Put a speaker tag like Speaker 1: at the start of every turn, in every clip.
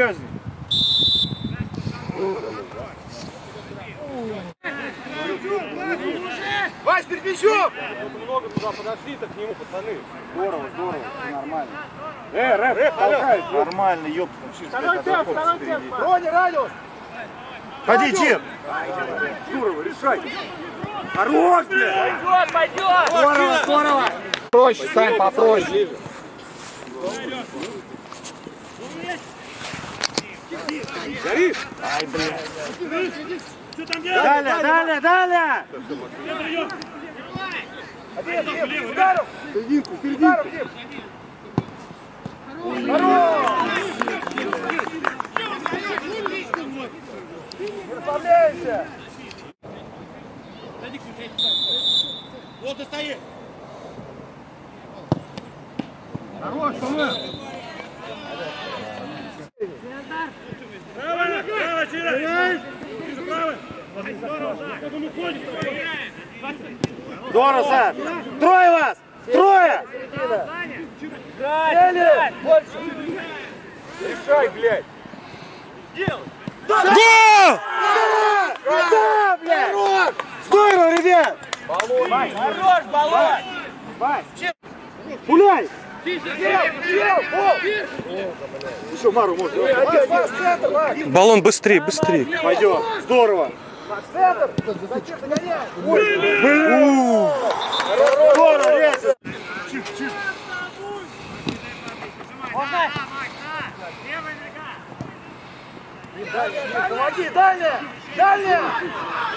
Speaker 1: серьезней.
Speaker 2: Вась, перед мячом!
Speaker 1: Немного туда подошли, так к нему, пацаны. Здорово, здорово, все нормально. Э, рэп, рэп, толкай. Нормально, ёпта.
Speaker 2: Второй темп, второй темп! Роня, радиус!
Speaker 1: Ходи, Чип. Здорово, решай. Хорош, блядь.
Speaker 2: Пойдет, пойдет!
Speaker 1: Здорово, здорово.
Speaker 2: Проще, Сань, попроще.
Speaker 1: Горишь? Далее, далее, далее.
Speaker 2: Один, Дим, ударом!
Speaker 1: Серединку,
Speaker 2: Ударом, Дим! Хорош! Не расслабляйся!
Speaker 1: Хорош, Самуэл. Здорово, Саш. Трое вас! Трое!
Speaker 2: Сели! Больше! Решай, блядь!
Speaker 1: Гол! Да, блядь! Здорово, ребят!
Speaker 2: Хорош, баллон!
Speaker 1: Пуляй! Еще Мару
Speaker 2: Макс!
Speaker 3: Баллон быстрее, быстрее.
Speaker 1: Пойдем. Здорово. Здорово,
Speaker 2: Дим, помоги, дальняя! Дальняя!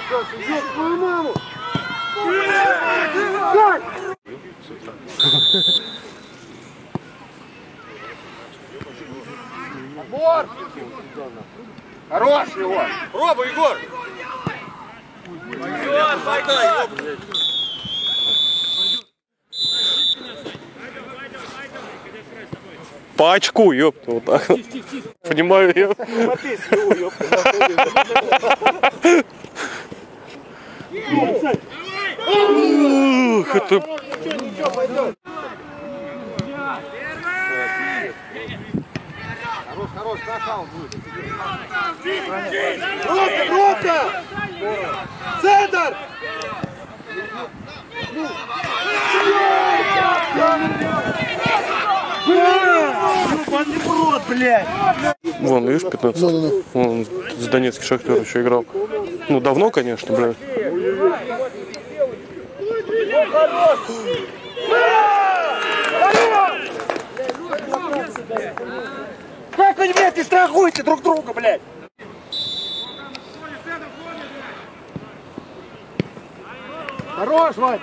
Speaker 1: Ёб твою маму!
Speaker 2: Отбор!
Speaker 1: Хорош его! Пробуй, Егор!
Speaker 3: По очку, ёпта, вот так. Понимаю я.
Speaker 1: Смотри, с него, ёпта.
Speaker 3: Ух, это
Speaker 1: Хорош, хорош, нокаут будет.
Speaker 2: Ровно, ровно! Центр!
Speaker 1: Блядь!
Speaker 3: Вон, видишь, 15. Вон, с Донецкий шахтер еще играл. Ну, давно, конечно, блядь.
Speaker 1: Блядь, не страхуете друг друга, блядь?
Speaker 2: Хорош, Вань!